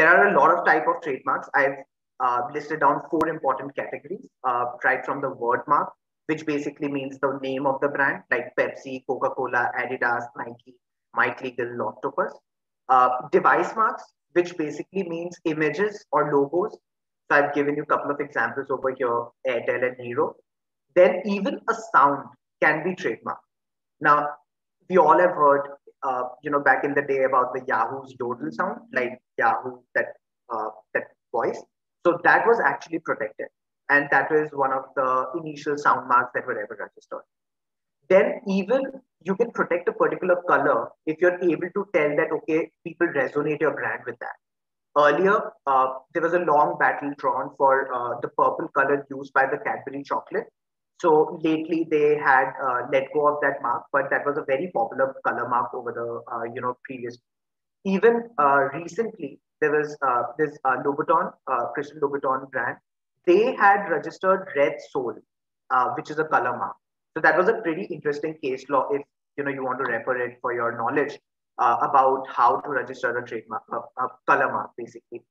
there are a lot of type of trademarks. I've uh, listed down four important categories, uh, right from the word mark, which basically means the name of the brand, like Pepsi, Coca-Cola, Adidas, Nike, Mike Legal, Lawctopus. Uh, device marks, which basically means images or logos. So I've given you a couple of examples over here, Airtel and Hero. Then even a sound can be trademarked. Now, we all have heard, uh, you know, back in the day about the Yahoo's Yodel sound, like Yahoo, that uh, that voice. So that was actually protected. And that was one of the initial sound marks that were ever registered. Then even you can protect a particular color if you're able to tell that, okay, people resonate your brand with that. Earlier, uh, there was a long battle drawn for uh, the purple color used by the Cadbury chocolate. So lately they had uh, let go of that mark, but that was a very popular color mark over the uh, you know previous. Even uh, recently, there was uh, this uh, Louboutin, uh, Christian Louboutin brand. They had registered Red Sole, uh, which is a color mark. So that was a pretty interesting case law. If you know you want to refer it for your knowledge about how to register a trademark, a, a color mark, basically.